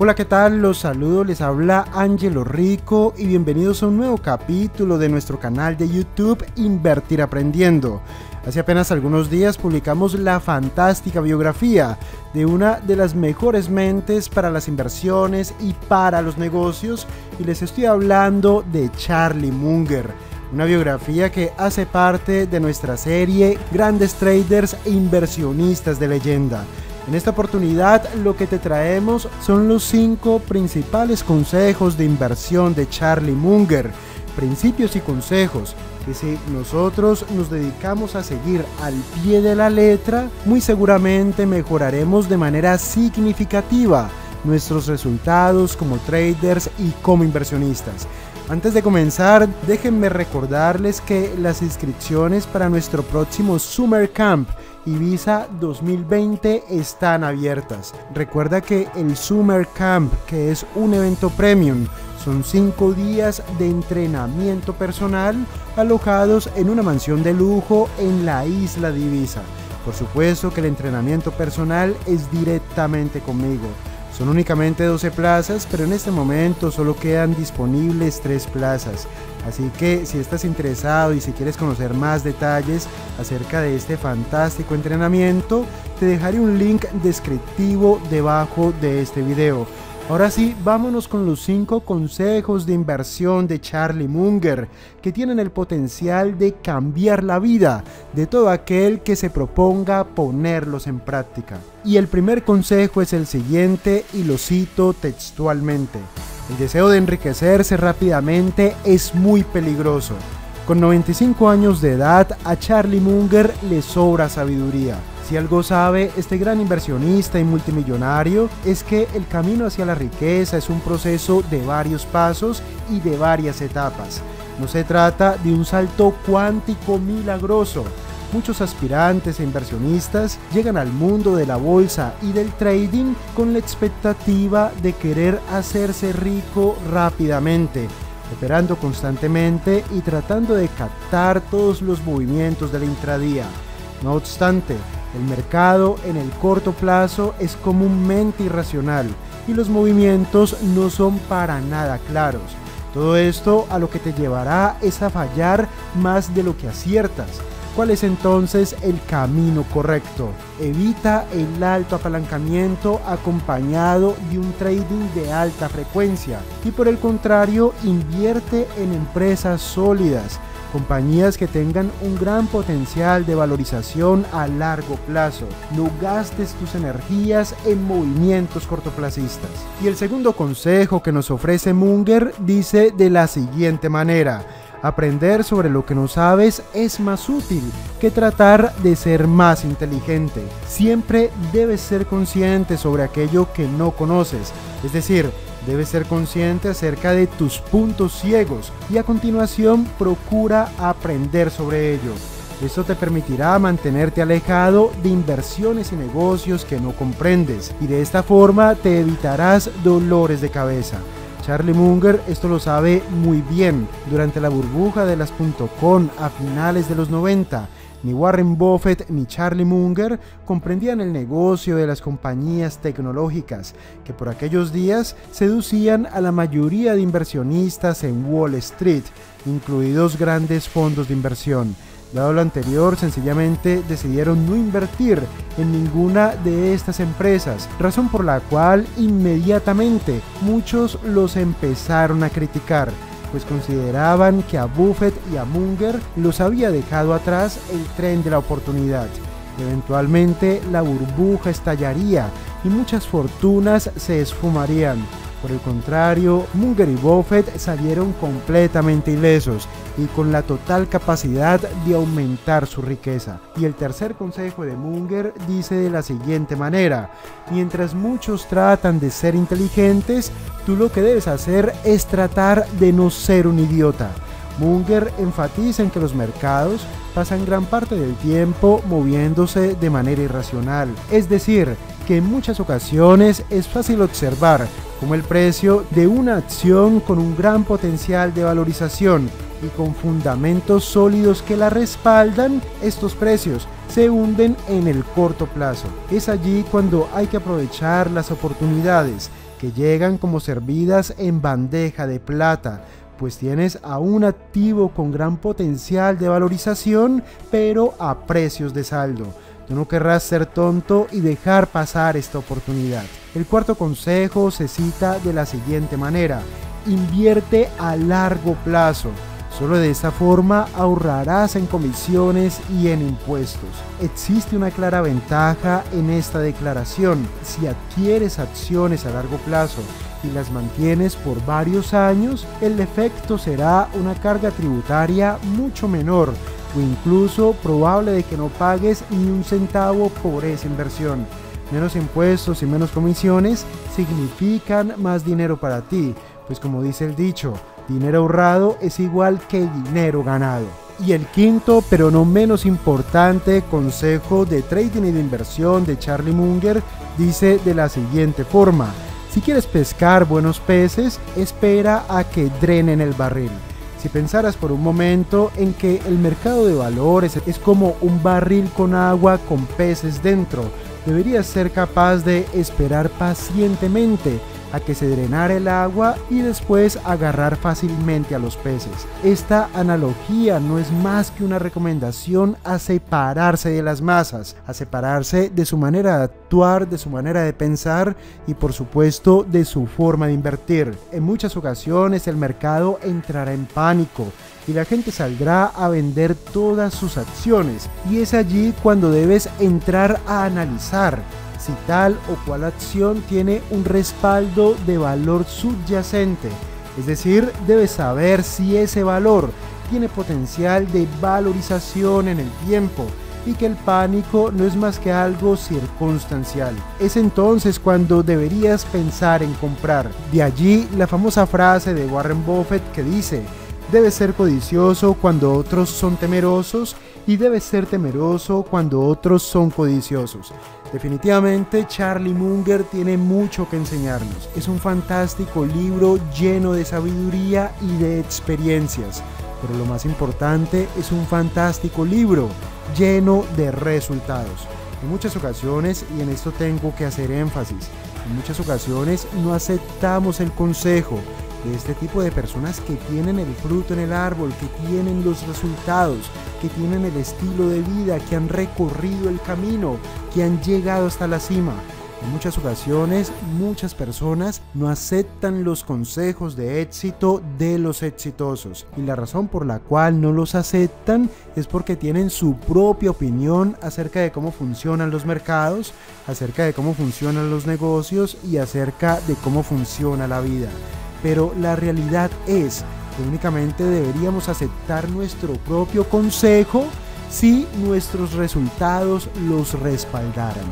Hola, ¿qué tal? Los saludo, les habla Angelo Rico y bienvenidos a un nuevo capítulo de nuestro canal de YouTube Invertir Aprendiendo. Hace apenas algunos días publicamos la fantástica biografía de una de las mejores mentes para las inversiones y para los negocios y les estoy hablando de Charlie Munger. Una biografía que hace parte de nuestra serie Grandes Traders e Inversionistas de Leyenda. En esta oportunidad lo que te traemos son los cinco principales consejos de inversión de Charlie Munger, principios y consejos que si nosotros nos dedicamos a seguir al pie de la letra, muy seguramente mejoraremos de manera significativa nuestros resultados como traders y como inversionistas. Antes de comenzar, déjenme recordarles que las inscripciones para nuestro próximo Summer Camp Ibiza 2020 están abiertas. Recuerda que el Summer Camp, que es un evento premium, son cinco días de entrenamiento personal alojados en una mansión de lujo en la isla de Ibiza. Por supuesto que el entrenamiento personal es directamente conmigo. Son únicamente 12 plazas, pero en este momento solo quedan disponibles 3 plazas. Así que si estás interesado y si quieres conocer más detalles acerca de este fantástico entrenamiento, te dejaré un link descriptivo debajo de este video. Ahora sí, vámonos con los 5 consejos de inversión de Charlie Munger que tienen el potencial de cambiar la vida de todo aquel que se proponga ponerlos en práctica. Y el primer consejo es el siguiente y lo cito textualmente. El deseo de enriquecerse rápidamente es muy peligroso. Con 95 años de edad, a Charlie Munger le sobra sabiduría si algo sabe este gran inversionista y multimillonario es que el camino hacia la riqueza es un proceso de varios pasos y de varias etapas. No se trata de un salto cuántico milagroso. Muchos aspirantes e inversionistas llegan al mundo de la bolsa y del trading con la expectativa de querer hacerse rico rápidamente, operando constantemente y tratando de captar todos los movimientos del intradía. No obstante, el mercado en el corto plazo es comúnmente irracional y los movimientos no son para nada claros. Todo esto a lo que te llevará es a fallar más de lo que aciertas. ¿Cuál es entonces el camino correcto? Evita el alto apalancamiento acompañado de un trading de alta frecuencia y por el contrario invierte en empresas sólidas compañías que tengan un gran potencial de valorización a largo plazo. No gastes tus energías en movimientos cortoplacistas. Y el segundo consejo que nos ofrece Munger dice de la siguiente manera. Aprender sobre lo que no sabes es más útil que tratar de ser más inteligente. Siempre debes ser consciente sobre aquello que no conoces, es decir, Debes ser consciente acerca de tus puntos ciegos y a continuación procura aprender sobre ello. Esto te permitirá mantenerte alejado de inversiones y negocios que no comprendes y de esta forma te evitarás dolores de cabeza. Charlie Munger esto lo sabe muy bien. Durante la burbuja de las .com a finales de los 90, ni Warren Buffett ni Charlie Munger comprendían el negocio de las compañías tecnológicas que por aquellos días seducían a la mayoría de inversionistas en Wall Street, incluidos grandes fondos de inversión. Dado lo anterior, sencillamente decidieron no invertir en ninguna de estas empresas, razón por la cual inmediatamente muchos los empezaron a criticar pues consideraban que a Buffett y a Munger los había dejado atrás el tren de la oportunidad. Eventualmente la burbuja estallaría y muchas fortunas se esfumarían. Por el contrario, Munger y Buffett salieron completamente ilesos y con la total capacidad de aumentar su riqueza. Y el tercer consejo de Munger dice de la siguiente manera, mientras muchos tratan de ser inteligentes, tú lo que debes hacer es tratar de no ser un idiota. Munger enfatiza en que los mercados pasan gran parte del tiempo moviéndose de manera irracional, es decir, que en muchas ocasiones es fácil observar como el precio de una acción con un gran potencial de valorización y con fundamentos sólidos que la respaldan, estos precios se hunden en el corto plazo. Es allí cuando hay que aprovechar las oportunidades que llegan como servidas en bandeja de plata, pues tienes a un activo con gran potencial de valorización, pero a precios de saldo. Tú no querrás ser tonto y dejar pasar esta oportunidad. El cuarto consejo se cita de la siguiente manera. Invierte a largo plazo. Solo de esta forma ahorrarás en comisiones y en impuestos. Existe una clara ventaja en esta declaración. Si adquieres acciones a largo plazo y las mantienes por varios años, el efecto será una carga tributaria mucho menor incluso probable de que no pagues ni un centavo por esa inversión. Menos impuestos y menos comisiones significan más dinero para ti, pues como dice el dicho, Dinero ahorrado es igual que dinero ganado. Y el quinto, pero no menos importante, consejo de trading y de inversión de Charlie Munger dice de la siguiente forma. Si quieres pescar buenos peces, espera a que drenen el barril. Si pensaras por un momento en que el mercado de valores es como un barril con agua con peces dentro, deberías ser capaz de esperar pacientemente a que se drenara el agua y después agarrar fácilmente a los peces. Esta analogía no es más que una recomendación a separarse de las masas, a separarse de su manera de actuar, de su manera de pensar y por supuesto de su forma de invertir. En muchas ocasiones el mercado entrará en pánico y la gente saldrá a vender todas sus acciones y es allí cuando debes entrar a analizar si tal o cual acción tiene un respaldo de valor subyacente, es decir, debes saber si ese valor tiene potencial de valorización en el tiempo y que el pánico no es más que algo circunstancial. Es entonces cuando deberías pensar en comprar. De allí la famosa frase de Warren Buffett que dice, debes ser codicioso cuando otros son temerosos y debes ser temeroso cuando otros son codiciosos. Definitivamente Charlie Munger tiene mucho que enseñarnos. Es un fantástico libro lleno de sabiduría y de experiencias. Pero lo más importante es un fantástico libro lleno de resultados. En muchas ocasiones, y en esto tengo que hacer énfasis, en muchas ocasiones no aceptamos el consejo de este tipo de personas que tienen el fruto en el árbol, que tienen los resultados, que tienen el estilo de vida, que han recorrido el camino, que han llegado hasta la cima. En muchas ocasiones muchas personas no aceptan los consejos de éxito de los exitosos y la razón por la cual no los aceptan es porque tienen su propia opinión acerca de cómo funcionan los mercados, acerca de cómo funcionan los negocios y acerca de cómo funciona la vida. Pero la realidad es que únicamente deberíamos aceptar nuestro propio consejo si nuestros resultados los respaldaran.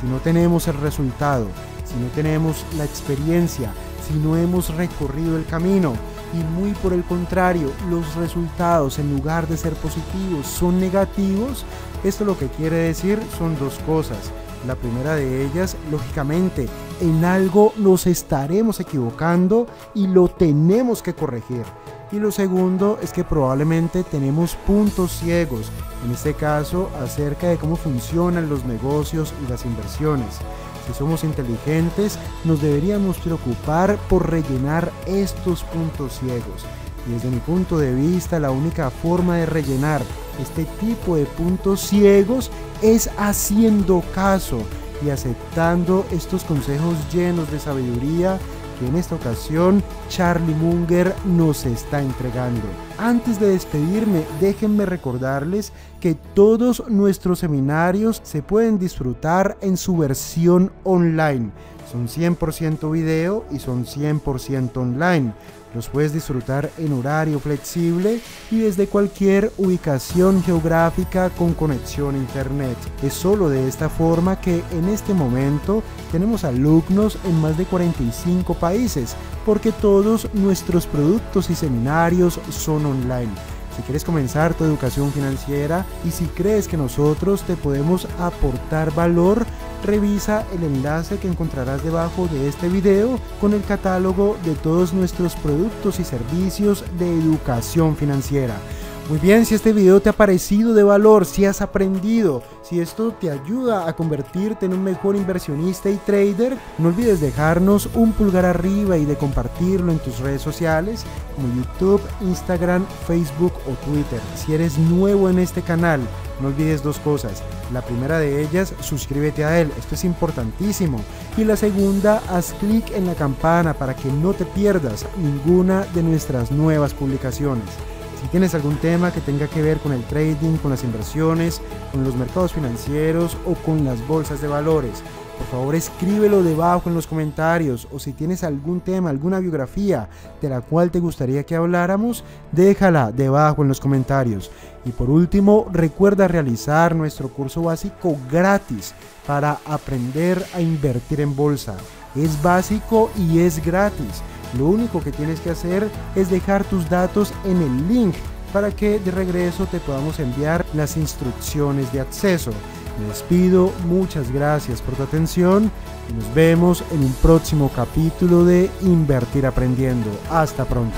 Si no tenemos el resultado, si no tenemos la experiencia, si no hemos recorrido el camino y muy por el contrario, los resultados en lugar de ser positivos son negativos, esto lo que quiere decir son dos cosas. La primera de ellas, lógicamente, en algo nos estaremos equivocando y lo tenemos que corregir. Y lo segundo es que probablemente tenemos puntos ciegos, en este caso acerca de cómo funcionan los negocios y las inversiones. Si somos inteligentes, nos deberíamos preocupar por rellenar estos puntos ciegos. Y desde mi punto de vista, la única forma de rellenar este tipo de puntos ciegos es haciendo caso y aceptando estos consejos llenos de sabiduría que en esta ocasión Charlie Munger nos está entregando. Antes de despedirme, déjenme recordarles que todos nuestros seminarios se pueden disfrutar en su versión online. Son 100% video y son 100% online. Los puedes disfrutar en horario flexible y desde cualquier ubicación geográfica con conexión a internet. Es solo de esta forma que en este momento tenemos alumnos en más de 45 países porque todos nuestros productos y seminarios son online. Si quieres comenzar tu educación financiera y si crees que nosotros te podemos aportar valor, revisa el enlace que encontrarás debajo de este video con el catálogo de todos nuestros productos y servicios de educación financiera. Muy bien, si este video te ha parecido de valor, si has aprendido, si esto te ayuda a convertirte en un mejor inversionista y trader, no olvides dejarnos un pulgar arriba y de compartirlo en tus redes sociales como YouTube, Instagram, Facebook o Twitter. Si eres nuevo en este canal, no olvides dos cosas. La primera de ellas, suscríbete a él, esto es importantísimo. Y la segunda, haz clic en la campana para que no te pierdas ninguna de nuestras nuevas publicaciones. Si tienes algún tema que tenga que ver con el trading, con las inversiones, con los mercados financieros o con las bolsas de valores, por favor escríbelo debajo en los comentarios o si tienes algún tema, alguna biografía de la cual te gustaría que habláramos, déjala debajo en los comentarios. Y por último, recuerda realizar nuestro curso básico gratis para aprender a invertir en bolsa. Es básico y es gratis. Lo único que tienes que hacer es dejar tus datos en el link para que de regreso te podamos enviar las instrucciones de acceso. Me despido, muchas gracias por tu atención y nos vemos en un próximo capítulo de Invertir Aprendiendo. Hasta pronto.